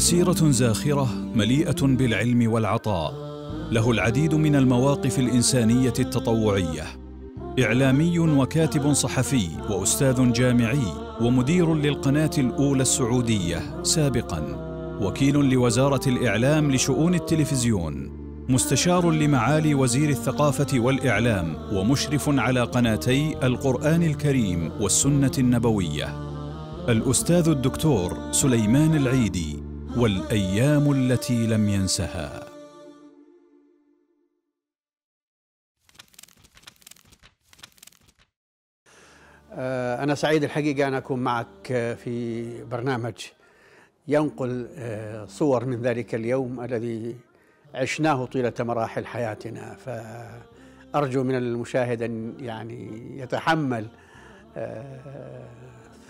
مسيرة زاخرة مليئة بالعلم والعطاء له العديد من المواقف الإنسانية التطوعية. إعلامي وكاتب صحفي وأستاذ جامعي ومدير للقناة الأولى السعودية سابقاً. وكيل لوزارة الإعلام لشؤون التلفزيون. مستشار لمعالي وزير الثقافة والإعلام ومشرف على قناتي القرآن الكريم والسنة النبوية. الأستاذ الدكتور سليمان العيدي والأيام التي لم ينسها. آه، أنا سعيد الحقيقة أن أكون معك في برنامج ينقل آه، صور من ذلك اليوم الذي عشناه طيلة مراحل حياتنا. فأرجو من المشاهد أن يعني يتحمل آه،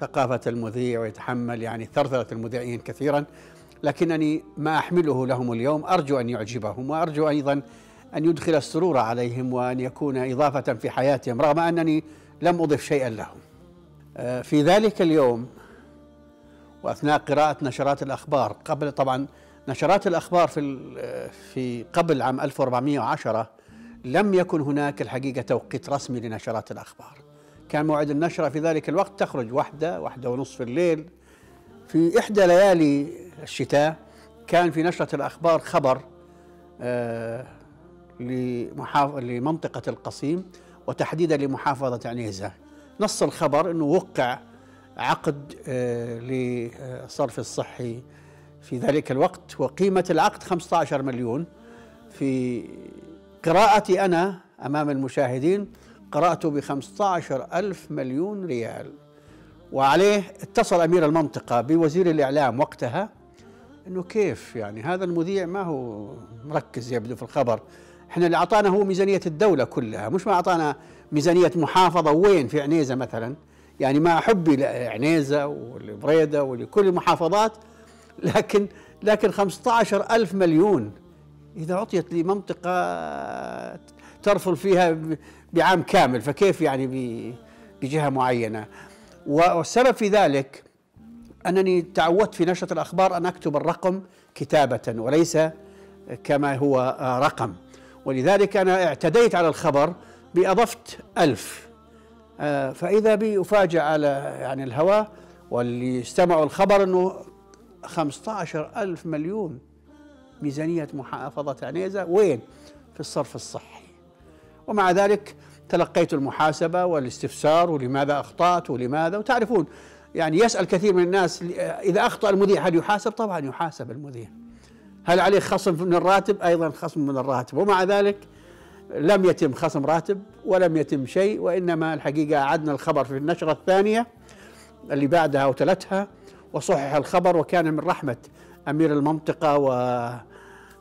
ثقافة المذيع ويتحمل يعني ثرثرة المذيعين كثيرا. لكنني ما أحمله لهم اليوم. أرجو أن يعجبهم وأرجو أيضا أن يدخل السرور عليهم وأن يكون إضافة في حياتهم رغم أنني لم أضف شيئا لهم. آه، في ذلك اليوم وأثناء قراءة نشرات الأخبار قبل طبعا نشرات الأخبار في في قبل عام 1410 لم يكن هناك الحقيقة توقيت رسمي لنشرات الأخبار. كان موعد النشرة في ذلك الوقت تخرج واحدة واحدة ونصف الليل. في إحدى ليالي الشتاء كان في نشرة الأخبار خبر آه لمنطقة القصيم وتحديدا لمحافظة عنيزة. نص الخبر إنه وقع عقد آه، للصرف الصحي في ذلك الوقت وقيمة العقد 15 مليون. في قراءتي أنا أمام المشاهدين قرأته ب 15 ألف مليون ريال. وعليه اتصل أمير المنطقة بوزير الإعلام وقتها أنه كيف يعني هذا المذيع ما هو مركز يبدو في الخبر. إحنا اللي أعطانا هو ميزانية الدولة كلها مش ما أعطانا ميزانية محافظة. وين؟ في عنيزة مثلا. يعني مع حبي لعنيزة ولبريدة ولكل المحافظات لكن لكن 15 ألف مليون. إذا أعطيت لمنطقة ترفل فيها بعام كامل فكيف يعني بجهة معينة؟ والسبب في ذلك أنني تعودت في نشرة الأخبار أن أكتب الرقم كتابة وليس كما هو رقم. ولذلك أنا اعتديت على الخبر بأضفت ألف. آه، فإذا بي أفاجأ على يعني الهواء واللي استمعوا الخبر أنه 15 ألف مليون. ميزانية محافظة عنيزة. وين؟ في الصرف الصحي. ومع ذلك تلقيت المحاسبة والاستفسار ولماذا أخطأت ولماذا وتعرفون يعني يسأل كثير من الناس إذا أخطأ المذيع هل يحاسب؟ طبعا يحاسب المذيع هل عليه خصم من الراتب؟ أيضا خصم من الراتب ومع ذلك لم يتم خصم راتب ولم يتم شيء وإنما الحقيقة أعدنا الخبر في النشرة الثانية اللي بعدها وتلتها وصحح الخبر وكان من رحمة أمير المنطقة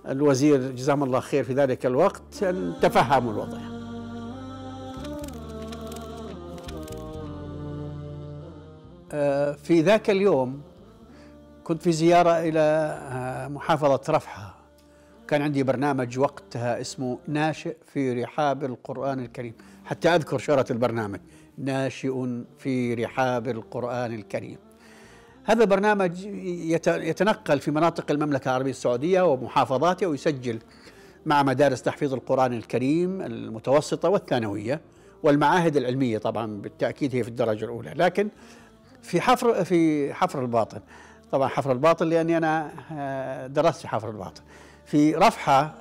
والوزير جزاهم الله خير في ذلك الوقت أن تفهموا الوضع في ذاك اليوم كنت في زيارة إلى آه، محافظة رفحة. كان عندي برنامج وقتها اسمه ناشئ في رحاب القرآن الكريم. حتى أذكر شهرة البرنامج. ناشئ في رحاب القرآن الكريم. هذا البرنامج يتنقل في مناطق المملكة العربية السعودية ومحافظاتها ويسجل مع مدارس تحفيظ القرآن الكريم المتوسطة والثانوية والمعاهد العلمية طبعا. بالتأكيد هي في الدرجة الأولى. لكن في حفر في حفر الباطن. طبعا حفر الباطن لأني أنا آه، درست حفر الباطن. في رفحة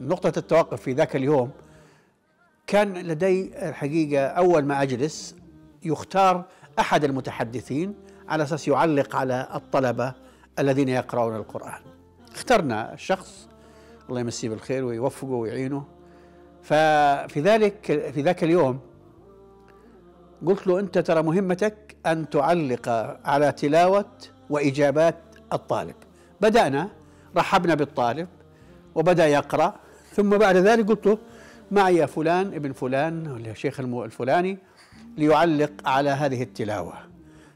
نقطة التوقف في ذاك اليوم كان لدي الحقيقة أول ما أجلس يختار أحد المتحدثين على أساس يعلق على الطلبة الذين يقرؤون القرآن. اخترنا الشخص الله يمسيه بالخير ويوفقه ويعينه. ففي ذلك في ذاك اليوم قلت له أنت ترى مهمتك أن تعلق على تلاوة وإجابات الطالب. بدأنا رحبنا بالطالب وبدأ يقرأ ثم بعد ذلك قلت له معي فلان ابن فلان الشيخ الفلاني ليعلق على هذه التلاوة.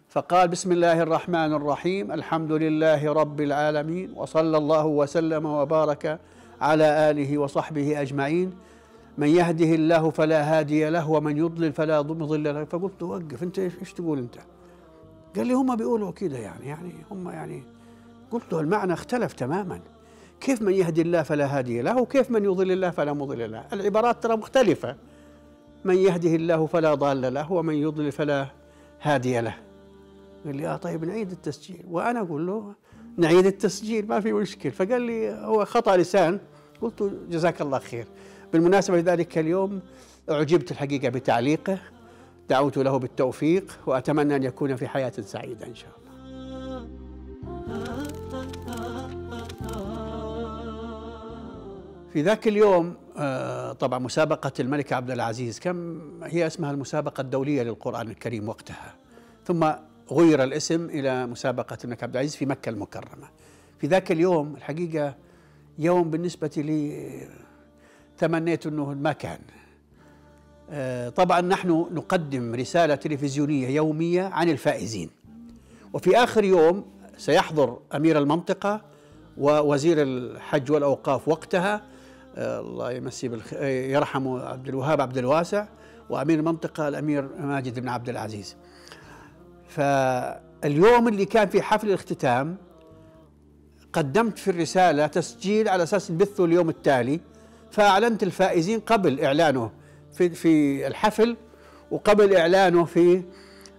فقال بسم الله الرحمن الرحيم الحمد لله رب العالمين وصلى الله وسلم وبارك على آله وصحبه أجمعين. من يهده الله فلا هادي له ومن يضلل فلا مضل له. فقلت وقف انت إيش تقول انت؟ قال لي هم بيقولوا كده يعني يعني هم يعني قلت له المعنى اختلف تماما. كيف من يهدي الله فلا هادي له وكيف من يضل الله فلا مضل له؟ العبارات ترى مختلفة. من يهده الله فلا ضال له ومن يضلل فلا هادي له. قال لي آه طيب نعيد التسجيل. وأنا أقول له نعيد التسجيل ما في مشكل. فقال لي هو خطأ لسان. قلت جزاك الله خير. بالمناسبة في ذلك اليوم أعجبت الحقيقة بتعليقه. دعوت له بالتوفيق وأتمنى أن يكون في حياة سعيدة إن شاء الله. في ذاك اليوم آه، طبعا مسابقة الملك عبد العزيز كم هي اسمها؟ المسابقة الدولية للقرآن الكريم وقتها. ثم غير الاسم إلى مسابقة الملك عبد العزيز في مكة المكرمة. في ذاك اليوم الحقيقة يوم بالنسبة لي تمنيت أنه ما كان آه، طبعا نحن نقدم رسالة تلفزيونية يومية عن الفائزين. وفي آخر يوم سيحضر أمير المنطقة ووزير الحج والأوقاف وقتها آه، الله يمسيه بالخير يرحمه عبد الوهاب عبد الواسع وأمير المنطقة الأمير ماجد بن عبد العزيز. فاليوم اللي كان في حفل الاختتام قدمت في الرسالة تسجيل على أساس نبثه اليوم التالي. فأعلنت الفائزين قبل إعلانه في في الحفل وقبل إعلانه في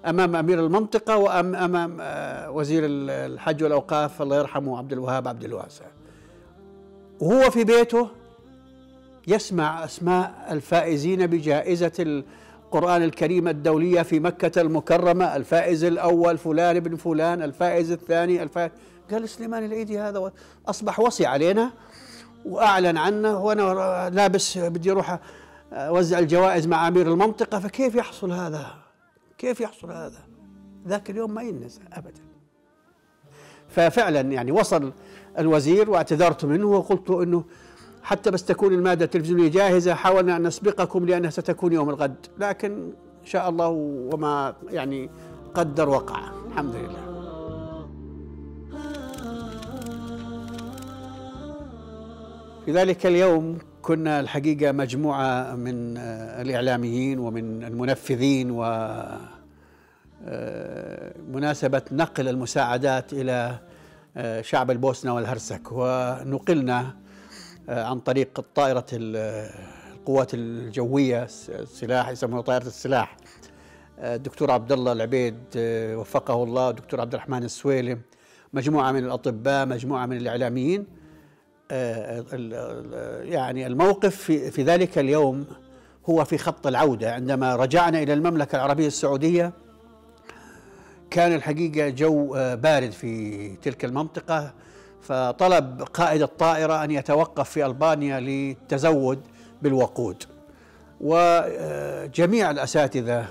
أمام أمير المنطقة وامام آه، وزير الحج والأوقاف الله يرحمه عبد الوهاب عبد الواسع وهو في بيته يسمع أسماء الفائزين بجائزة القرآن الكريم الدولية في مكة المكرمة الفائز الأول فلان ابن فلان الفائز الثاني الفائز قال سليمان العيدي هذا أصبح وصي علينا وأعلن عنه وأنا لابس بدي أروح أوزع الجوائز مع أمير المنطقة فكيف يحصل هذا؟ كيف يحصل هذا؟ ذاك اليوم ما ينسى ابدا. ففعلا يعني وصل الوزير واعتذرت منه وقلت إنه حتى بس تكون المادة التلفزيونية جاهزة حاولنا أن نسبقكم لأنها ستكون يوم الغد لكن إن شاء الله وما يعني قدر وقع الحمد لله في ذلك اليوم كنا الحقيقة مجموعة من الإعلاميين ومن المنفذين و آه، مناسبة نقل المساعدات إلى آه، شعب البوسنة والهرسك. ونقلنا آه، عن طريق طائرة القوات الجوية السلاح يسموها طائرة السلاح. آه، الدكتور عبد الله العبيد آه، وفقه الله الدكتور عبد الرحمن السويلم مجموعة من الأطباء مجموعة من الإعلاميين. يعني الموقف في, في ذلك اليوم هو في خط العودة. عندما رجعنا إلى المملكة العربية السعودية كان الحقيقة جو بارد في تلك المنطقة فطلب قائد الطائرة أن يتوقف في ألبانيا للتزود بالوقود. وجميع الأساتذة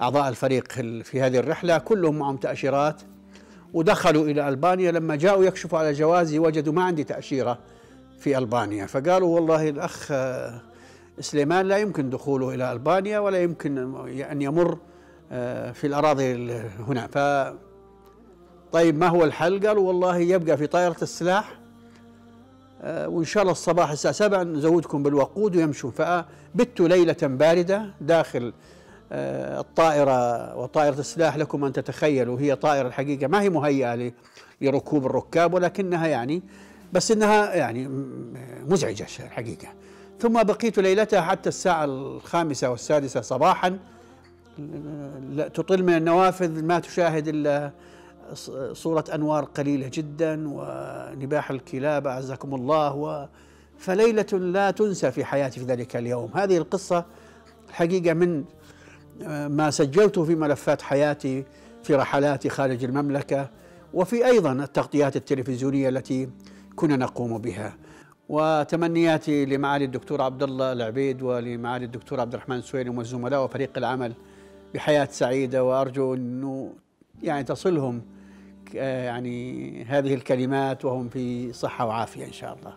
أعضاء الفريق في هذه الرحلة كلهم معهم تأشيرات ودخلوا إلى ألبانيا. لما جاءوا يكشفوا على جوازي وجدوا ما عندي تأشيرة في ألبانيا. فقالوا والله الأخ سليمان لا يمكن دخوله إلى ألبانيا ولا يمكن أن يمر في الأراضي هنا. ف طيب ما هو الحل؟ قالوا والله يبقى في طائرة السلاح آه، وإن شاء الله الصباح الساعة 7 نزودكم بالوقود ويمشوا فبت ليلة باردة داخل آه، الطائرة وطائرة السلاح لكم أن تتخيلوا هي طائرة الحقيقة ما هي مهيئة لركوب الركاب ولكنها يعني بس إنها يعني مزعجة الحقيقة. ثم بقيت ليلتها حتى الساعة الخامسة والسادسة صباحا تطل من النوافذ ما تشاهد إلا صورة أنوار قليلة جدا ونباح الكلاب أعزكم الله و فليلة لا تنسى في حياتي في ذلك اليوم. هذه القصة الحقيقة من آه، ما سجلته في ملفات حياتي في رحلاتي خارج المملكة وفي أيضا التغطيات التلفزيونية التي كنا نقوم بها. وتمنياتي لمعالي الدكتور عبد الله العبيد ولمعالي الدكتور عبد الرحمن سويلم والزملاء وفريق العمل بحياة سعيدة. وأرجو أنه يعني تصلهم يعني هذه الكلمات وهم في صحة وعافية إن شاء الله.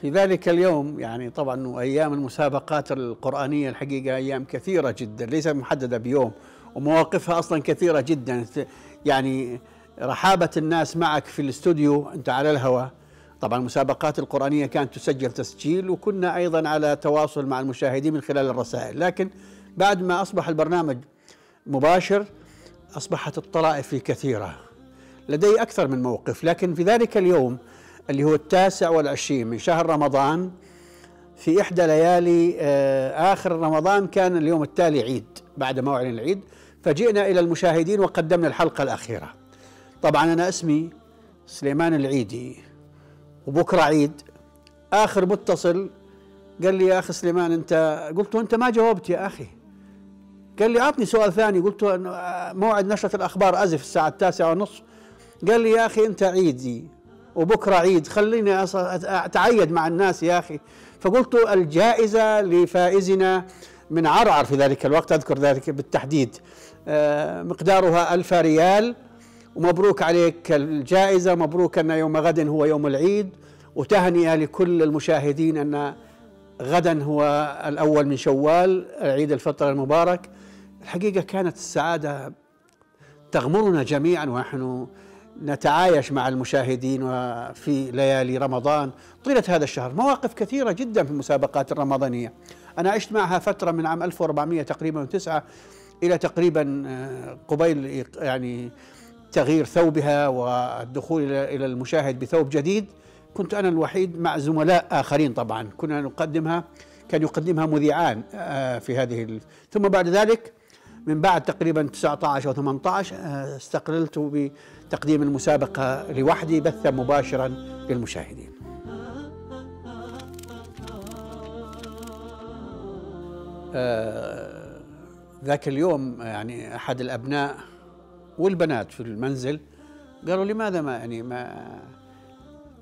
في ذلك اليوم يعني طبعا أيام المسابقات القرآنية الحقيقة أيام كثيرة جدا ليست محددة بيوم ومواقفها أصلا كثيرة جدا. يعني رحابة الناس معك في الاستوديو أنت على الهواء. طبعا المسابقات القرآنية كانت تسجل تسجيل وكنا أيضا على تواصل مع المشاهدين من خلال الرسائل. لكن بعد ما أصبح البرنامج مباشر أصبحت الطرائف كثيرة. لدي أكثر من موقف لكن في ذلك اليوم اللي هو التاسع والعشرين من شهر رمضان في إحدى ليالي آه، آخر رمضان كان اليوم التالي عيد بعد ما أعلن العيد. فجئنا إلى المشاهدين وقدمنا الحلقة الأخيرة. طبعا أنا اسمي سليمان العيدي وبكرة عيد. آخر متصل قال لي يا أخي سليمان أنت قلت أنت ما جاوبت يا أخي. قال لي أعطني سؤال ثاني قلت له موعد نشرة الأخبار أزف الساعة التاسعة ونصف قال لي يا أخي أنت عيدي. وبكرة عيد. خليني أتعيد مع الناس يا أخي. فقلت الجائزة لفائزنا من عرعر في ذلك الوقت أذكر ذلك بالتحديد. آه، مقدارها ألف ريال. ومبروك عليك الجائزة. مبروك أن يوم غد هو يوم العيد. وتهنئة لكل المشاهدين أن غدا هو الأول من شوال عيد الفطر المبارك. الحقيقة كانت السعادة تغمرنا جميعا ونحن نتعايش مع المشاهدين وفي ليالي رمضان طيلة هذا الشهر. مواقف كثيرة جدا في المسابقات الرمضانية. أنا عشت معها فترة من عام 1400 تقريبا وتسعة إلى تقريبا آه، قبيل يعني تغيير ثوبها والدخول إلى المشاهد بثوب جديد. كنت أنا الوحيد مع زملاء آخرين طبعا. كنا نقدمها كان يقدمها مذيعان آه، في هذه ثم بعد ذلك من بعد تقريبا 19 أو 18 آه، استقللت بتقديم المسابقة لوحدي بثا مباشرا للمشاهدين. آه، ذاك اليوم يعني أحد الأبناء والبنات في المنزل قالوا لماذا ما يعني ما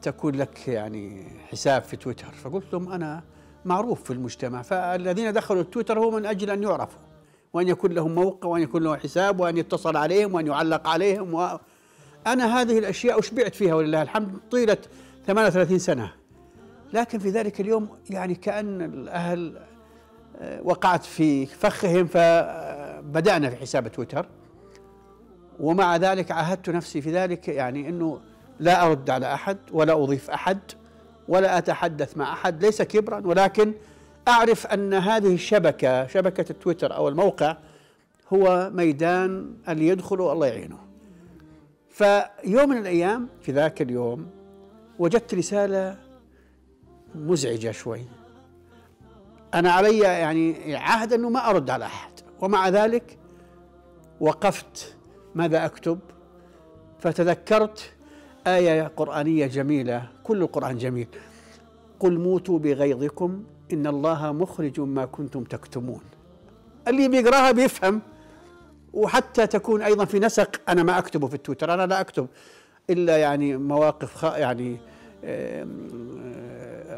تكون لك يعني حساب في تويتر؟ فقلت لهم أنا معروف في المجتمع فالذين دخلوا التويتر هو من أجل أن يعرفوا. وأن يكون لهم موقع وأن يكون لهم حساب وأن يتصل عليهم وأن يعلق عليهم و... أنا هذه الأشياء أشبعت فيها ولله الحمد؟ طيلة 38 سنة. لكن في ذلك اليوم يعني كأن الأهل آه، وقعت في فخهم فبدأنا في حساب تويتر. ومع ذلك عاهدت نفسي في ذلك يعني أنه لا أرد على أحد ولا أضيف أحد ولا أتحدث مع أحد ليس كبرا ولكن أعرف أن هذه الشبكة شبكة التويتر أو الموقع هو ميدان اللي يدخله الله يعينه. فيوم من الأيام في ذاك اليوم وجدت رسالة مزعجة شوي. أنا علي يعني عهد أنه ما أرد على أحد. ومع ذلك وقفت ماذا أكتب؟ فتذكرت آية قرآنية جميلة كل القرآن جميل. قل موتوا بغيظكم إن الله مخرج ما كنتم تكتمون. اللي بيقراها بيفهم وحتى تكون أيضا في نسق أنا ما أكتبه في التويتر أنا لا أكتب إلا يعني مواقف يعني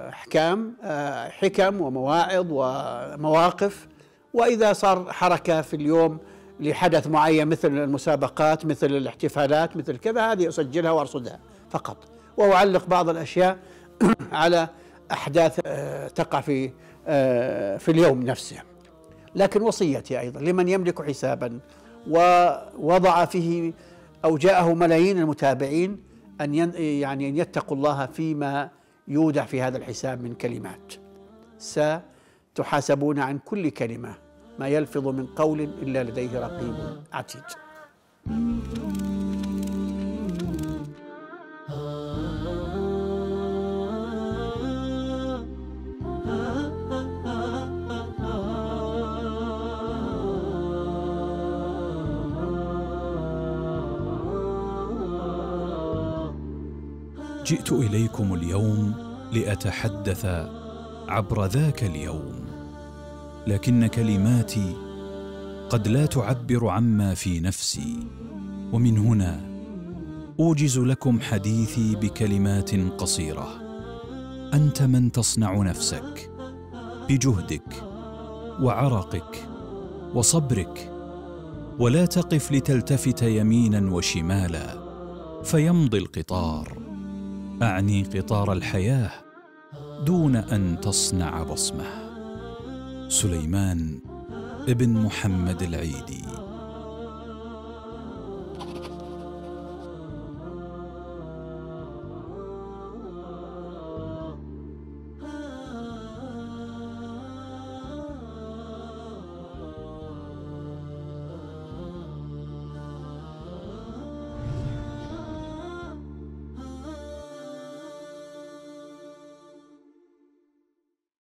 أحكام آه، حكم ومواعظ ومواقف. وإذا صار حركة في اليوم لحدث معين مثل المسابقات مثل الاحتفالات مثل كذا هذه أسجلها وأرصدها فقط. وأعلق بعض الأشياء على أحداث آه، تقع في آه، في اليوم نفسه. لكن وصيتي أيضا لمن يملك حسابا ووضع فيه أو جاءه ملايين المتابعين أن يعني أن يتقوا الله فيما يودع في هذا الحساب من كلمات. ستحاسبون عن كل كلمة ما يلفظ من قول إلا لديه رقيب عتيد. جئت إليكم اليوم لأتحدث عبر ذاك اليوم لكن كلماتي قد لا تعبر عما في نفسي ومن هنا أوجز لكم حديثي بكلمات قصيرة. أنت من تصنع نفسك بجهدك وعرقك وصبرك ولا تقف لتلتفت يمينا وشمالا فيمضي القطار. أعني قطار الحياة دون أن تصنع بصمة. سليمان ابن محمد العيدي.